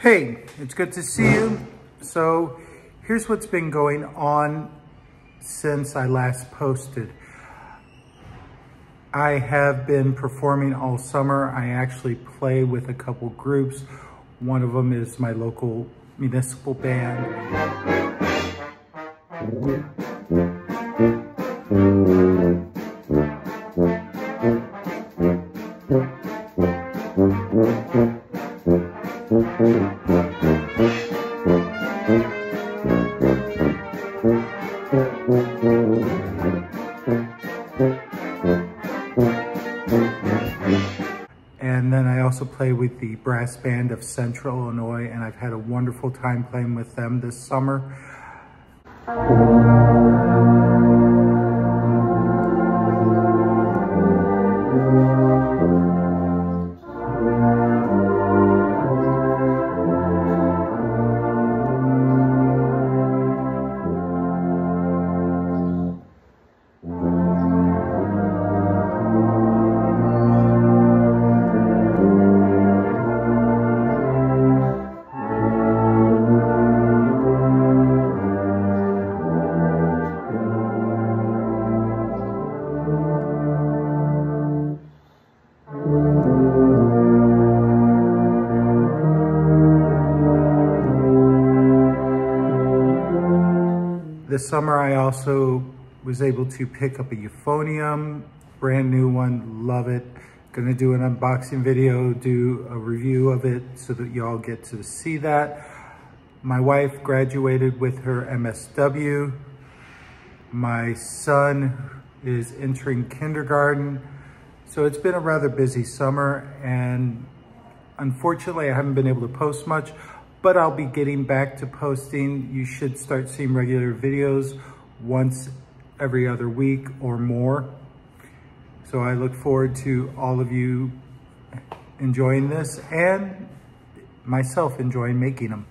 Hey, it's good to see you. So here's what's been going on since I last posted. I have been performing all summer. I actually play with a couple groups. One of them is my local municipal band. And then I also play with the brass band of Central Illinois, and I've had a wonderful time playing with them this summer. This summer, I also was able to pick up a euphonium, brand new one, love it. Gonna do an unboxing video, do a review of it so that y'all get to see that. My wife graduated with her MSW. My son is entering kindergarten. So it's been a rather busy summer and unfortunately I haven't been able to post much, but I'll be getting back to posting. You should start seeing regular videos once every other week or more. So I look forward to all of you enjoying this and myself enjoying making them.